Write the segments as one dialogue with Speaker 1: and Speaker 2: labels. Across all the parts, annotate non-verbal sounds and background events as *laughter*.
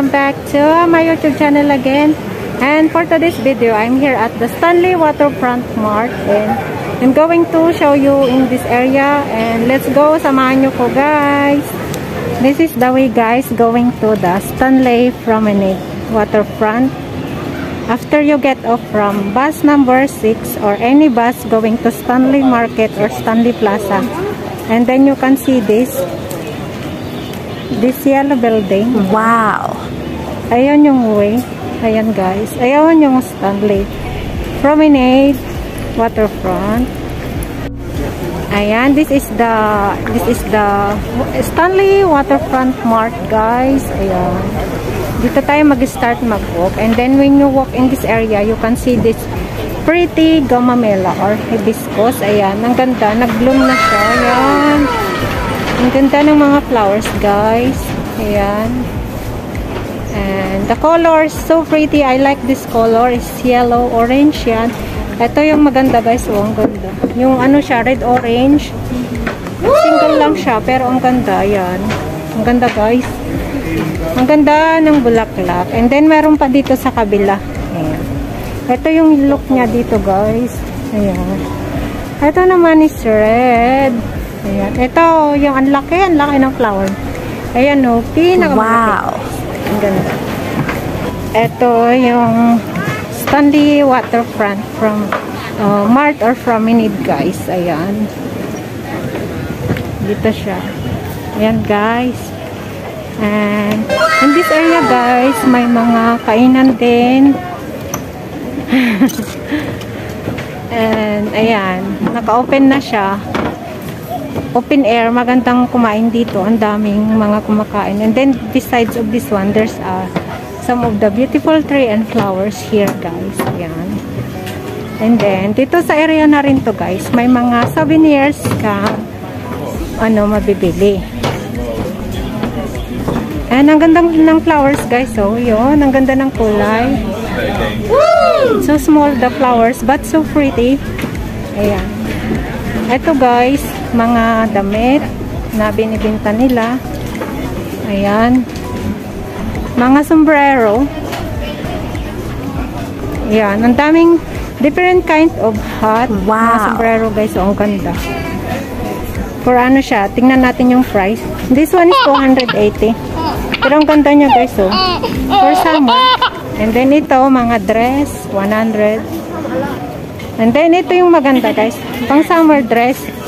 Speaker 1: Uh, welcome back to my YouTube channel again. And for today's video, I'm here at the Stanley Waterfront Mart and I'm going to show you in this area and let's go, samahan nyo ko guys. This is the way guys going to the Stanley Promenade Waterfront. After you get off from bus number 6 or any bus going to Stanley Market or Stanley Plaza and then you can see this this yellow building.
Speaker 2: Wow!
Speaker 1: Ayan yung way. Ayan guys. Ayan yung Stanley. Promenade. Waterfront. Ayan. This is the this is the Stanley Waterfront Mart guys. Ayan. Dito tayo mag-start mag-walk. And then when you walk in this area, you can see this pretty gamamela or hibiscus. Ayan. Ang ganda. Nag-bloom na siya. Ayan. Ang ganda ng mga flowers, guys. Ayan. And the color is so pretty. I like this color. It's yellow, orange yan. Ito yung maganda, guys. Oh, ang ganda. Yung ano siya, red orange. Single lang siya, pero ang ganda. Ayan. Ang ganda, guys. Ang ganda ng bulaklak. And then, meron pa dito sa kabila. Ayan. Ito yung look niya dito, guys. Ayan. Ito naman is red. Ayan. Ito, yung ang laki, ang laki ng flower. Ayan oh, pinakamalaki.
Speaker 2: Wow!
Speaker 1: Ganda. Ito yung Stanley Waterfront from uh, Mart or Promenade, guys. Ayan. Dito siya. Ayan, guys. And in this area, guys, may mga kainan din. *laughs* And, ayan. Naka-open na siya open air, magandang kumain dito. Ang daming mga kumakain. And then, besides of this one, there's uh, some of the beautiful tree and flowers here, guys. Ayan. And then, dito sa area na rin to, guys, may mga souvenirs ka ano, mabibili. And ang ganda ng flowers, guys. So, yun. Ang ganda ng kulay. So small the flowers, but so pretty. Ayan. Ito, guys mga damit na binibinta nila. Ayan. Mga sombrero. Ayan. Ang daming different kind of hat.
Speaker 2: Wow.
Speaker 1: Mga sombrero guys. Oh, ang ganda. For ano siya. Tingnan natin yung price. This one is 280. Pero ang ganda niya guys. Oh. For summer. And then ito, mga dress. 100. And then ito yung maganda guys. Pang summer dress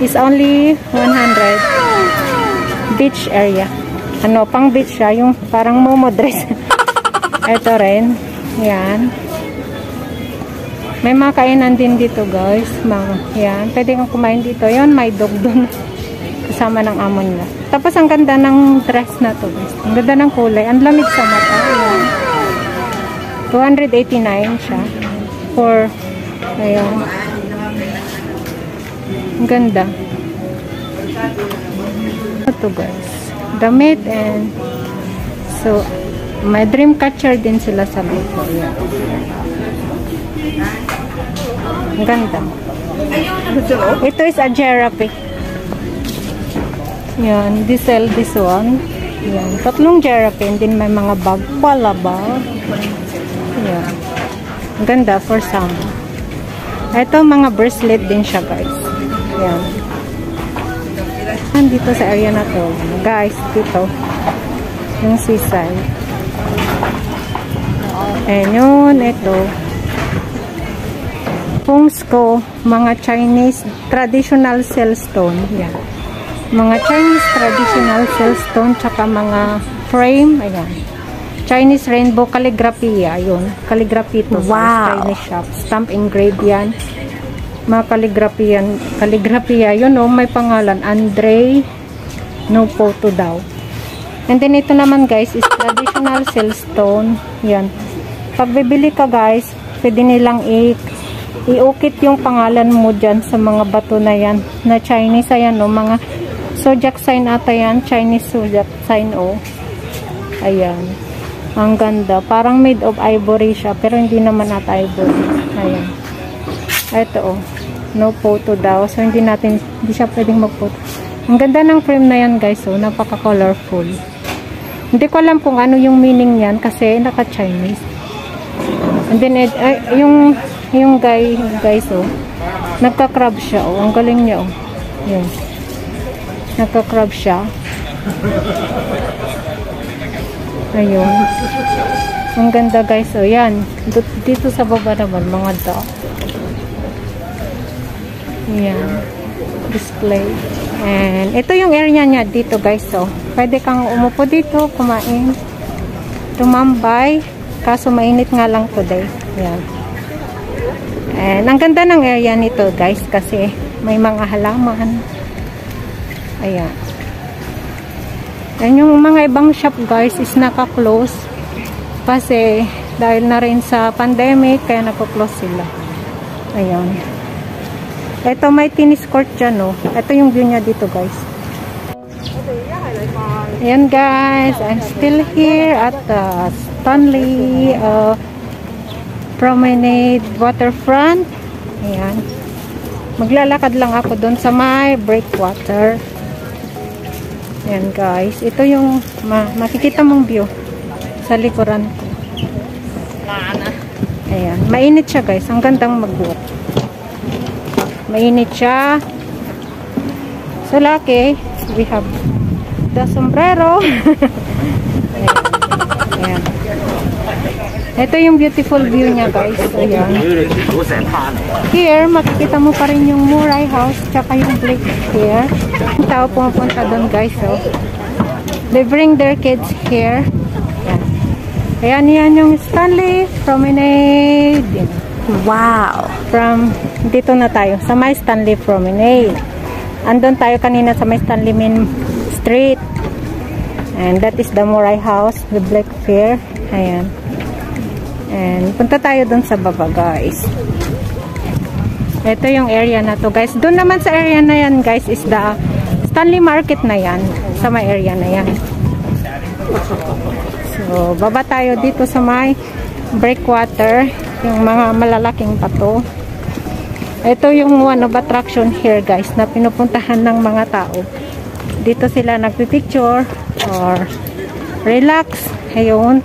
Speaker 1: is only 100 beach area. Ano pang beach siya yung parang momo dress. *laughs* Ito rin. Yan. May mga kainan din dito guys. Mga, yan. Pwede kang kumain dito. Yon may dog dun. *laughs* Kasama ng amon na tapos ang ganda ng dress na to guys. Ang ganda ng kulay. Ang lamig sa mata. Yan 289 siya. For ayun ganda. Ito guys. Damit and so may dream catcher din sila sa. Yan. Ang ganda. Ito is a Gerape. Yan. This sell this one. Yan. Tatlong Gerape. din may mga bag. Pala bag. Yan. Ganda for summer. Ito mga bracelet din siya guys. Yan. Nandito sa area na to. Guys, dito. Yung seaside. And yun, ito. Pungsko, mga Chinese traditional cellstone. Yan. Mga Chinese traditional cellstone, tsaka mga frame. Ayan. Chinese rainbow calligraphy. Ayun. Calligraphy to.
Speaker 2: Wow.
Speaker 1: Chinese shop. Stamp engraved yan mga kaligrafiyan kaligrafiya yun oh may pangalan Andre no photo daw. And then ito naman guys is traditional siltstone yan. Pag bibili ka guys pwede nilang i iukit yung pangalan mo dyan sa mga bato na yan. Na Chinese ayan oh mga zodiac sign ata yan. Chinese zodiac sign oh. Ayan. Ang ganda. Parang made of ivory siya pero hindi naman ata ivory. Ayan. Ito oh no photo daw. So, hindi natin, hindi siya pwedeng mag-photo. Ang ganda ng frame na yan guys. Oh, napaka-colorful. Hindi ko alam kung ano yung meaning niyan kasi naka-Chinese. And then, eh, ay, yung, yung guy, guys, oh, nagka-crab siya, oh. Ang galing niya, oh. Yun. Nagka-crab siya. Ayun. Ang ganda, guys, oh. Yan. Dito sa baba naman, mga dog. Yan. Display. And ito yung area niya dito guys. So, pwede kang umupo dito, kumain, tumambay. Kaso mainit nga lang today. Yan. And ang ganda ng area nito guys kasi may mga halaman. Ayan. And yung mga ibang shop guys is naka-close. Kasi dahil na rin sa pandemic kaya nako-close sila. Ayan. Ito may tennis court dyan, no? Ito yung view niya dito, guys. Ayan, guys. I'm still here at the Stanley uh, Promenade Waterfront. Ayan. Maglalakad lang ako doon sa may breakwater. Ayan, guys. Ito yung ma makikita mong view sa likuran ko. Ayan. Mainit siya, guys. Ang gandang mag-walk. Mainit siya. So, lucky, we have the sombrero. *laughs* Ayan. Ito yung beautiful view niya, guys. Ayan. Here, makikita mo pa rin yung Muray House tsaka yung Blake here. Yung tao pumupunta doon, guys. So, they bring their kids here. Ayan. Ayan, yan yung Stanley Promenade. Wow! From dito na tayo sa may Stanley Promenade. Andon tayo kanina sa may Stanley Main Street. And that is the Moray House, the Black Fair. Ayan. And punta tayo dun sa baba, guys. Ito yung area na to, guys. Doon naman sa area na yan, guys, is the Stanley Market na yan. Sa may area na yan. So, baba tayo dito sa may breakwater yung mga malalaking bato ito yung one of attraction here guys na pinupuntahan ng mga tao. Dito sila nagpipicture or relax. Ayun.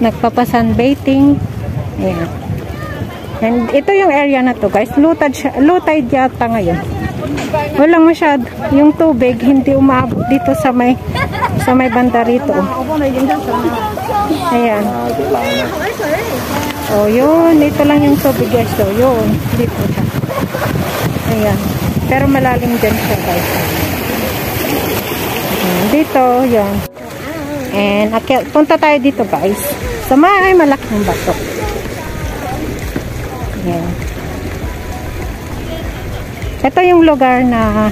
Speaker 1: Nagpapasunbathing. Ayan. And ito yung area na to guys. Lutad siya, lutay yata ngayon. Walang masyad. Yung tubig hindi umabot dito sa may sa may banda rito. Ayan Oh, yun. Ito lang yung tubig guys. So, yun. Dito siya. Ayan. Pero malalim din siya guys. Dito, yun. And, okay, punta tayo dito guys. Sa may malaking bato. Ayan. Ito yung lugar na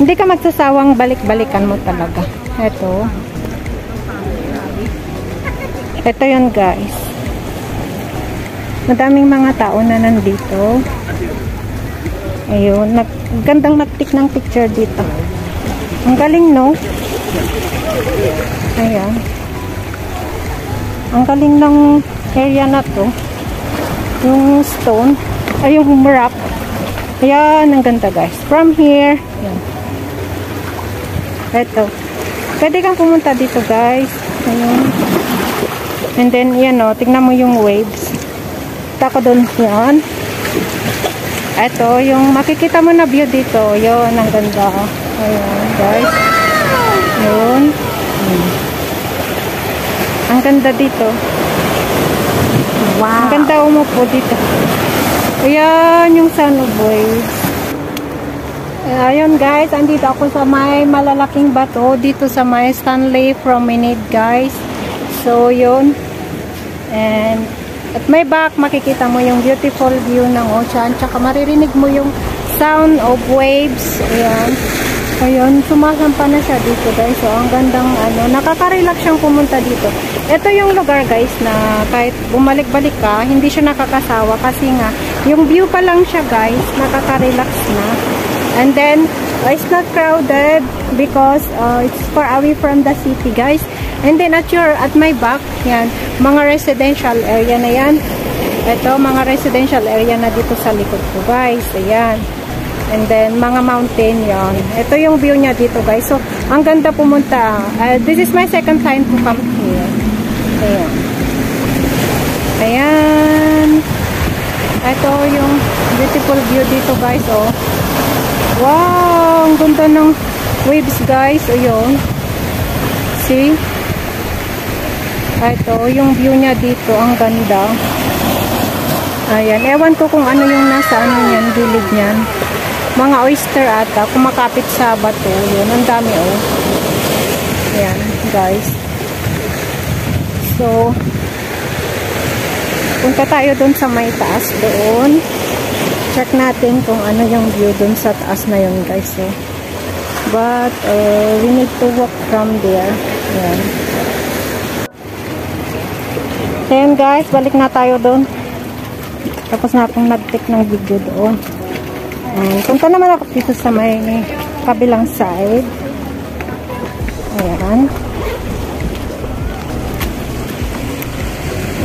Speaker 1: hindi ka magsasawang balik-balikan mo talaga. Ito. Ito yun guys. Madaming mga tao na nandito. Ayun, nag, gandang nagtik ng picture dito. Ang galing, no? Ayan. Ang galing ng area na to. Yung stone, ay yung rock. Ayan, ang ganda guys. From here, ayan. Ito. Pwede kang pumunta dito guys. Ayun. And then, yan o, tingnan mo yung waves. Punta ko doon yan. Ito, yung makikita mo na view dito. Yun, ang ganda. Ayan, guys. Yun. Hmm. Ang ganda dito. Wow. Ang ganda umupo dito. Ayan, yung sun of waves. Ayun guys, andito ako sa may malalaking bato dito sa may Stanley Promenade guys. So yun. And at may back, makikita mo yung beautiful view ng ocean. Tsaka maririnig mo yung sound of waves. Ayan. Ayun, sumasampa na siya dito guys. So, ang gandang ano, nakaka-relax siyang pumunta dito. Ito yung lugar guys na kahit bumalik-balik ka, hindi siya nakakasawa kasi nga, yung view pa lang siya guys, nakaka-relax na. And then, it's not crowded because uh, it's far away from the city guys. And then at your, at my back, yan, mga residential area na yan. Ito, mga residential area na dito sa likod ko, guys. Ayan. and then mga mountain yon. Ito yung view niya dito guys. So, ang ganda pumunta. Uh, this is my second time to come here. Ayan. Ayan. Ito yung beautiful view dito guys. Oh. Wow! Ang ganda ng waves guys. Ayun. See? Ito, yung view niya dito. Ang ganda. Ayan. Ewan ko kung ano yung nasa ano niyan, gilid niyan. Mga oyster ata. Kumakapit sa bato. Yun. Ang dami oh. Ayan, guys. So, punta tayo dun sa may taas doon. Check natin kung ano yung view dun sa taas na yun, guys. So, but, uh, we need to walk from there. Ayan. Ayan, guys. Balik na tayo doon. Tapos na akong nag-take ng video doon. And, punta naman ako dito sa may kabilang side. Ayan.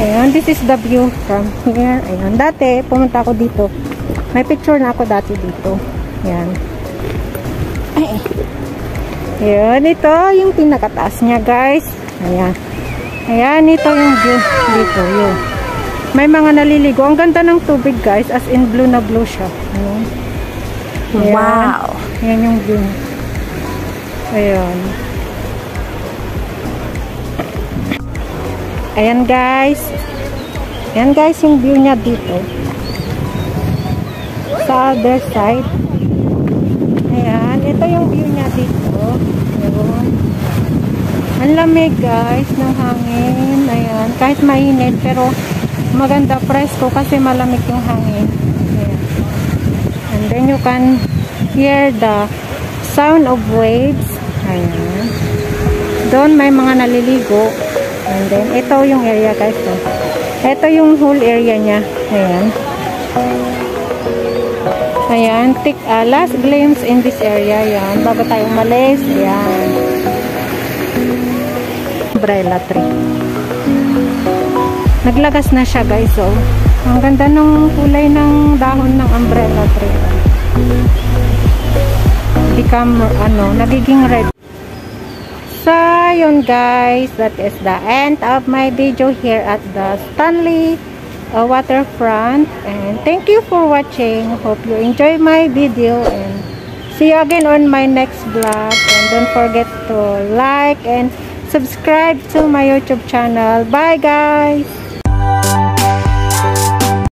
Speaker 1: Ayan, this is the view from here. Ayan, dati, pumunta ako dito. May picture na ako dati dito. Ayan. Ay, Ayan, ito yung pinakataas niya, guys. Ayan. Ayan, ito yung view dito. Yun. May mga naliligo. Ang ganda ng tubig guys. As in blue na blue siya. Ayan. Ayan.
Speaker 2: Wow.
Speaker 1: Ayan yung view. Ayan. Ayan guys. Ayan guys yung view niya dito. Sa other side. Ayan. Ito yung view niya dito. Ang lamig guys ng hangin. Ayan. Kahit mainit pero maganda presko kasi malamig yung hangin. Ayan. and then you can hear the sound of waves. Ayan. Doon may mga naliligo. And then ito yung area guys so. ito yung whole area nya ayan. Ayan. Tik, uh, last glimpse in this area. Ayan. Bago tayo umalis. Ayan umbrella tree. Naglagas na siya guys so ang ganda ng kulay ng dahon ng umbrella tree. Become ano nagiging red. So yun guys that is the end of my video here at the Stanley uh, waterfront. And thank you for watching. Hope you enjoy my video and see you again on my next vlog. And don't forget to like and subscribe to my youtube channel. Bye guys